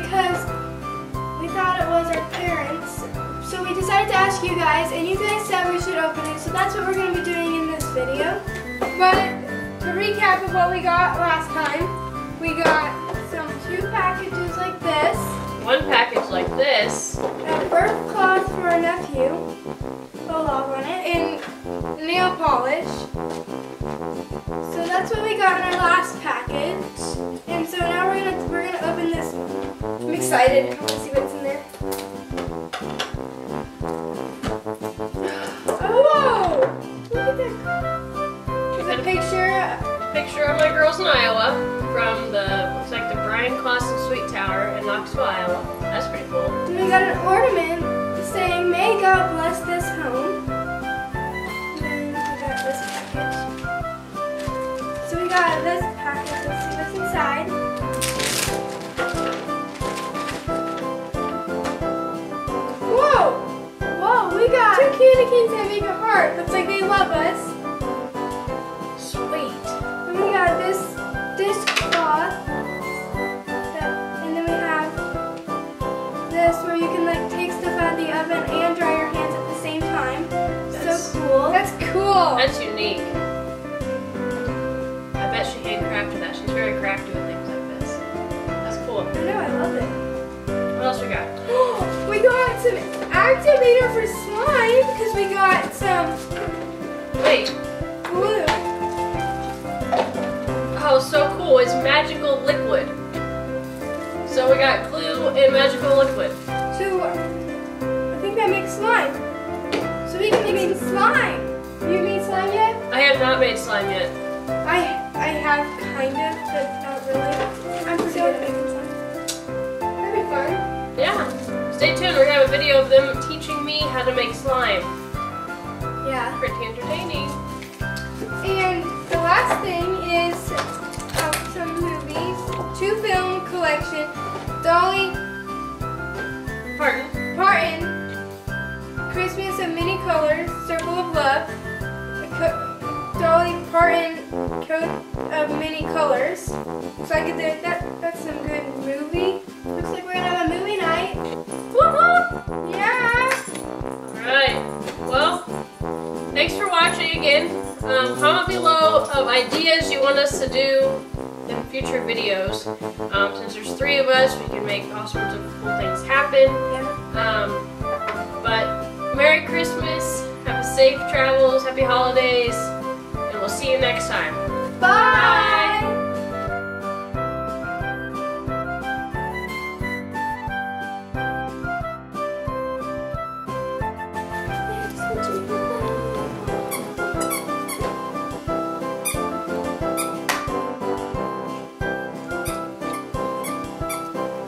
because we thought it was our parents. So we decided to ask you guys and you guys said we should open it. So that's what we're going to be doing in this video. But to recap of what we got last time, we got some two packages like this. One package like this. A birth cloth for our nephew. a Olaf on it. And nail polish. So that's what we got in our last package. And so now excited. I want see what's in there. Oh! Look at that. A picture. Picture of my girls in Iowa from the looks like the Brian Clausen Sweet Tower in Knoxville, Iowa. That's pretty cool. And we got an ornament saying, May God two candy canes that make a heart. Looks like they love us. Sweet. And we got this dishcloth. that- And then we have this where you can like take stuff out of the oven and dry your hands at the same time. That's- so cool. That's cool. That's unique. I bet she handcrafted that. She's very crafty with things like this. That's cool. I know, I love it. What else we got? we got some activator for slime because we got some Wait. glue. Oh, so cool. It's magical liquid. So we got glue and magical liquid. So I think that makes slime. So we can make some slime. Have you made slime yet? I have not made slime yet. I I have kind of, but not really. I'm pretty good at making slime. That'd be fun. Yeah. Stay tuned. We're gonna have a video of them how to make slime. Yeah. Pretty entertaining. And the last thing is some movies. Two film collection. Dolly Pardon? Parton. Christmas of Many Colors. Circle of Love. Co- Dolly Parton coat of many colors. So I get the, that. That's some good movie. Looks like we're gonna have a movie night. Woohoo! Yeah. Um, comment below of ideas you want us to do in future videos. Um, since there's three of us, we can make all sorts of cool things happen. Um, but Merry Christmas, have a safe travels, happy holidays, and we'll see you next time. Bye.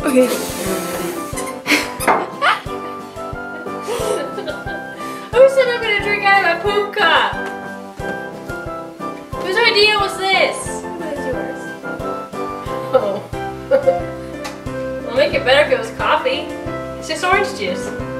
Okay. Who said I'm gonna drink out of a poop cup? Whose idea was this? What is yours? Oh. It'll make it better if it was coffee. It's just orange juice.